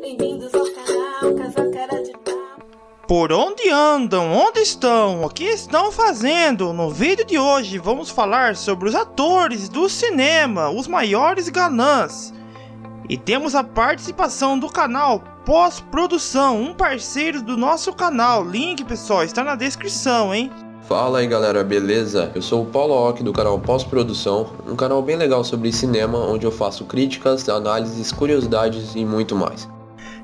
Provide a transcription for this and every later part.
Bem-vindos ao canal Casal Cara de Pau. Por onde andam? Onde estão? O que estão fazendo? No vídeo de hoje vamos falar sobre os atores do cinema, os maiores galãs. E temos a participação do canal Pós-Produção, um parceiro do nosso canal. Link, pessoal, está na descrição, hein? Fala aí galera, beleza? Eu sou o Paulo Ock do canal Pós-Produção, um canal bem legal sobre cinema, onde eu faço críticas, análises, curiosidades e muito mais.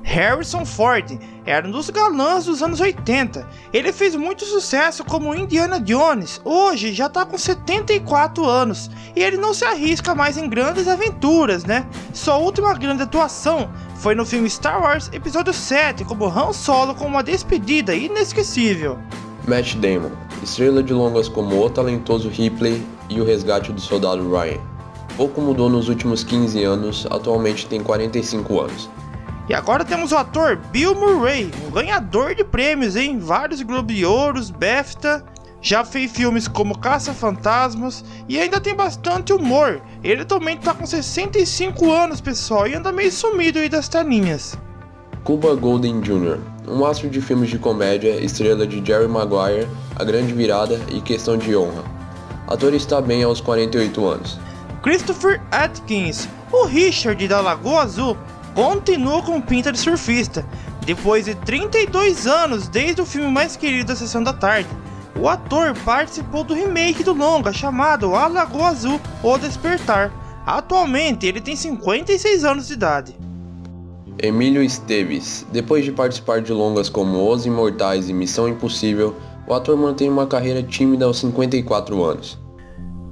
Harrison Ford era um dos galãs dos anos 80. Ele fez muito sucesso como Indiana Jones. Hoje já tá com 74 anos e ele não se arrisca mais em grandes aventuras, né? Sua última grande atuação foi no filme Star Wars Episódio 7 como Han Solo com uma despedida inesquecível. Matt Damon, estrela de longas como O Talentoso Ripley e O Resgate do Soldado Ryan. Pouco mudou nos últimos 15 anos, atualmente tem 45 anos. E agora temos o ator Bill Murray, um ganhador de prêmios em vários Globo de Ouros, BAFTA. Já fez filmes como Caça-Fantasmas e ainda tem bastante humor. Ele também tá com 65 anos, pessoal, e anda meio sumido aí das telinhas. Cuba Golden Jr., um astro de filmes de comédia, estrela de Jerry Maguire, A Grande Virada e Questão de Honra. Ator está bem aos 48 anos. Christopher Atkins, o Richard da Lagoa Azul, continua com pinta de surfista. Depois de 32 anos desde o filme mais querido da Sessão da Tarde, o ator participou do remake do longa chamado A Lagoa Azul O Despertar. Atualmente ele tem 56 anos de idade. Emílio Esteves, depois de participar de longas como Os Imortais e Missão Impossível, o ator mantém uma carreira tímida aos 54 anos.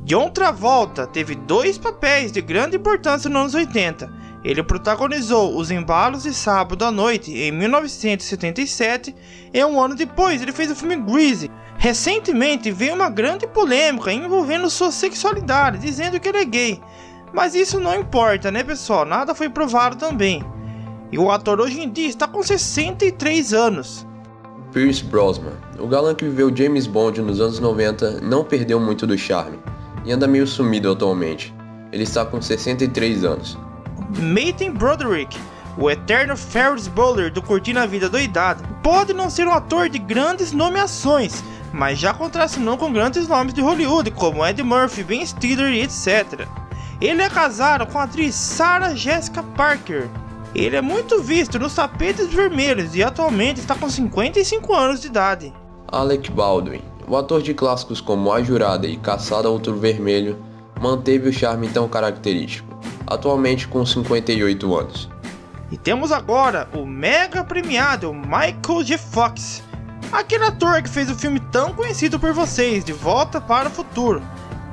John Travolta teve dois papéis de grande importância nos anos 80. Ele protagonizou Os Embalos de Sábado à Noite em 1977 e um ano depois ele fez o filme Greasy. Recentemente veio uma grande polêmica envolvendo sua sexualidade, dizendo que ele é gay. Mas isso não importa, né pessoal? Nada foi provado também. E o ator hoje em dia está com 63 anos. Pierce Brosnan, o galã que viveu James Bond nos anos 90, não perdeu muito do charme e anda meio sumido atualmente. Ele está com 63 anos. Maiten Broderick, o eterno Ferris Bueller do Curtindo a Vida Doidado, pode não ser um ator de grandes nomeações, mas já contracenou com grandes nomes de Hollywood como Ed Murphy, Ben Stiller e etc. Ele é casado com a atriz Sarah Jessica Parker. Ele é muito visto nos tapetes vermelhos e atualmente está com 55 anos de idade. Alec Baldwin, o ator de clássicos como A Jurada e Caçada ao Outro Vermelho, manteve o charme tão característico, atualmente com 58 anos. E temos agora o mega premiado Michael J. Fox, aquele ator que fez o filme tão conhecido por vocês, De Volta para o Futuro.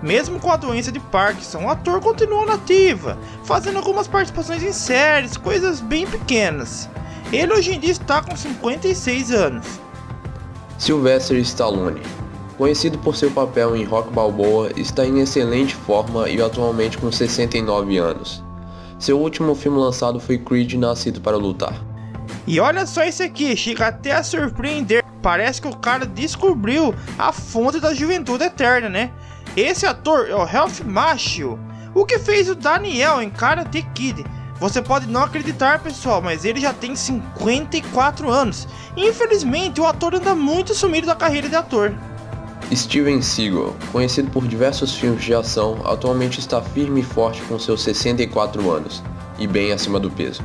Mesmo com a doença de Parkinson, o ator continua nativa, fazendo algumas participações em séries, coisas bem pequenas. Ele hoje em dia está com 56 anos. Sylvester Stallone, conhecido por seu papel em Rock Balboa, está em excelente forma e atualmente com 69 anos. Seu último filme lançado foi Creed Nascido para Lutar. E olha só esse aqui, chega até a surpreender. Parece que o cara descobriu a fonte da juventude eterna, né? Esse ator é o Ralph Macchio, o que fez o Daniel em Karate Kid. Você pode não acreditar, pessoal, mas ele já tem 54 anos. Infelizmente, o ator anda muito sumido da carreira de ator. Steven Seagal, conhecido por diversos filmes de ação, atualmente está firme e forte com seus 64 anos e bem acima do peso.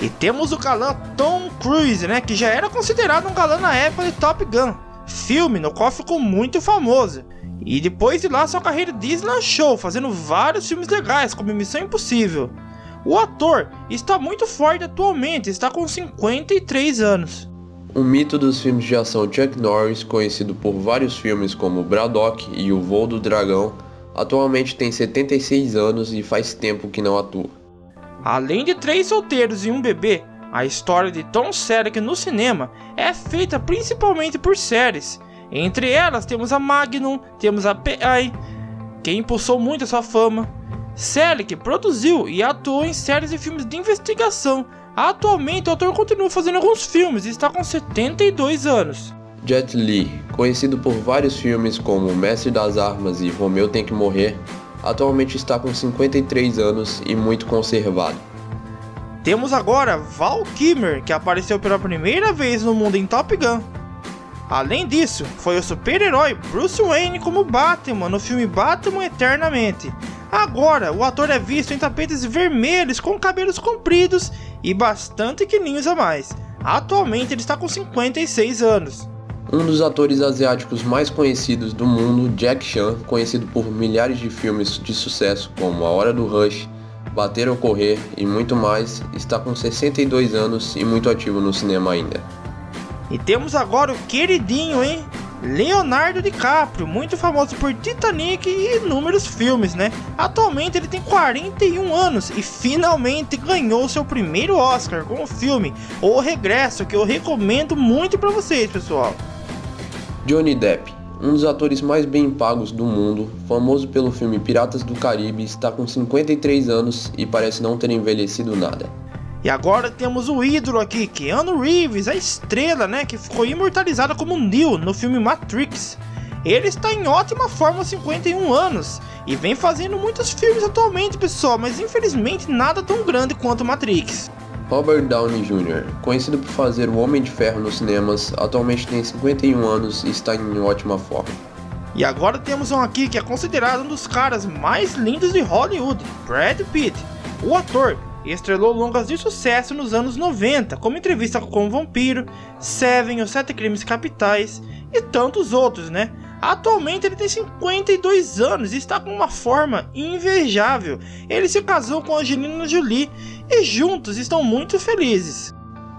E temos o galã Tom Cruise, né, que já era considerado um galã na época de Top Gun, filme no qual ficou muito famoso. E depois de lá sua carreira deslanchou, fazendo vários filmes legais, como Missão Impossível. O ator está muito forte atualmente, está com 53 anos. O mito dos filmes de ação Chuck Norris, conhecido por vários filmes como Braddock e O Voo do Dragão, atualmente tem 76 anos e faz tempo que não atua. Além de três solteiros e um bebê, a história de Tom Selleck no cinema é feita principalmente por séries. Entre elas temos a Magnum, temos a PI, que impulsou muito a sua fama. Selleck produziu e atuou em séries e filmes de investigação. Atualmente o ator continua fazendo alguns filmes e está com 72 anos. Jet Li, conhecido por vários filmes como Mestre das Armas e Romeu Tem que Morrer, atualmente está com 53 anos e muito conservado. Temos agora Val Kilmer, que apareceu pela primeira vez no mundo em Top Gun. Além disso, foi o super-herói Bruce Wayne como Batman no filme Batman Eternamente. Agora, o ator é visto em tapetes vermelhos com cabelos compridos e bastante quilinhos a mais. Atualmente ele está com 56 anos. Um dos atores asiáticos mais conhecidos do mundo, Jack Chan, conhecido por milhares de filmes de sucesso como A Hora do Rush, Bater ou Correr e muito mais, está com 62 anos e muito ativo no cinema ainda. E temos agora o queridinho, hein? Leonardo DiCaprio, muito famoso por Titanic e inúmeros filmes, né? Atualmente ele tem 41 anos e finalmente ganhou seu primeiro Oscar com o filme O Regresso, que eu recomendo muito para vocês, pessoal. Johnny Depp, um dos atores mais bem pagos do mundo, famoso pelo filme Piratas do Caribe, está com 53 anos e parece não ter envelhecido nada. E agora temos o ídolo aqui, Keanu Reeves, a estrela, né, que ficou imortalizada como Neo no filme Matrix. Ele está em ótima forma aos 51 anos e vem fazendo muitos filmes atualmente, pessoal, mas infelizmente nada tão grande quanto Matrix. Robert Downey Jr., conhecido por fazer o Homem de Ferro nos cinemas, atualmente tem 51 anos e está em ótima forma. E agora temos um aqui que é considerado um dos caras mais lindos de Hollywood, Brad Pitt. O ator estrelou longas de sucesso nos anos 90, como Entrevista com o Vampiro, Seven, Os Sete Crimes Capitais e tantos outros, né? Atualmente ele tem 52 anos e está com uma forma invejável. Ele se casou com Angelina Jolie e juntos estão muito felizes.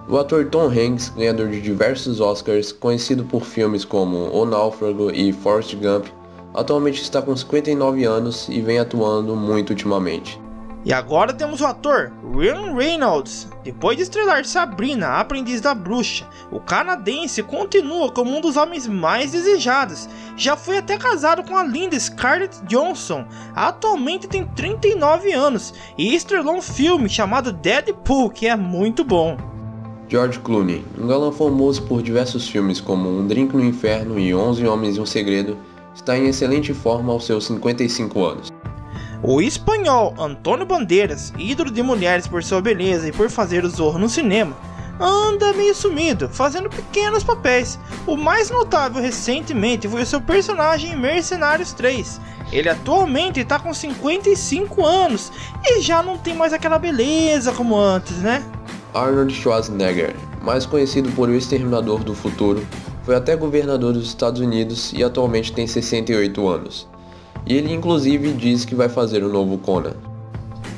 O ator Tom Hanks, ganhador de diversos Oscars, conhecido por filmes como O Náufrago e Forrest Gump, atualmente está com 59 anos e vem atuando muito ultimamente. E agora temos o ator Ryan Reynolds. Depois de estrelar Sabrina, a aprendiz da bruxa, o canadense continua como um dos homens mais desejados. Já foi até casado com a linda Scarlett Johansson. Atualmente tem 39 anos e estrelou um filme chamado Deadpool, que é muito bom. George Clooney, um galã famoso por diversos filmes como Um Drink no Inferno e 11 Homens e um Segredo, está em excelente forma aos seus 55 anos. O espanhol Antônio Bandeiras, ídolo de mulheres por sua beleza e por fazer o Zorro no cinema, anda meio sumido, fazendo pequenos papéis. O mais notável recentemente foi o seu personagem em Mercenários 3. Ele atualmente está com 55 anos e já não tem mais aquela beleza como antes, né? Arnold Schwarzenegger, mais conhecido por O Exterminador do Futuro, foi até governador dos Estados Unidos e atualmente tem 68 anos e ele inclusive diz que vai fazer o novo Conan.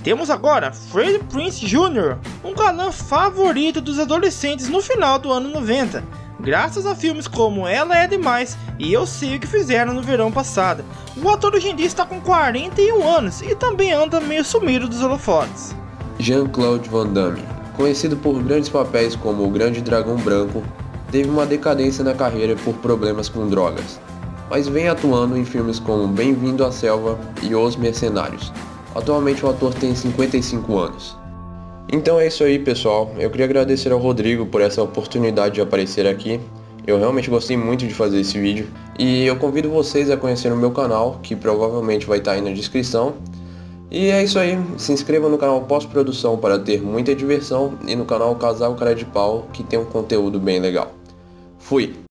Temos agora Freddie Prince Jr., um galã favorito dos adolescentes no final do ano 90, graças a filmes como Ela é Demais e Eu Sei o que Fizeram no verão passado. O ator hoje em dia está com 41 anos e também anda meio sumido dos holofotes. Jean-Claude Van Damme, conhecido por grandes papéis como O Grande Dragão Branco, teve uma decadência na carreira por problemas com drogas mas vem atuando em filmes como Bem-vindo à Selva e Os Mercenários. Atualmente o ator tem 55 anos. Então é isso aí pessoal, eu queria agradecer ao Rodrigo por essa oportunidade de aparecer aqui. Eu realmente gostei muito de fazer esse vídeo e eu convido vocês a conhecer o meu canal, que provavelmente vai estar aí na descrição. E é isso aí, se inscreva no canal Pós-Produção para ter muita diversão e no canal Casal Cara de Pau, que tem um conteúdo bem legal. Fui!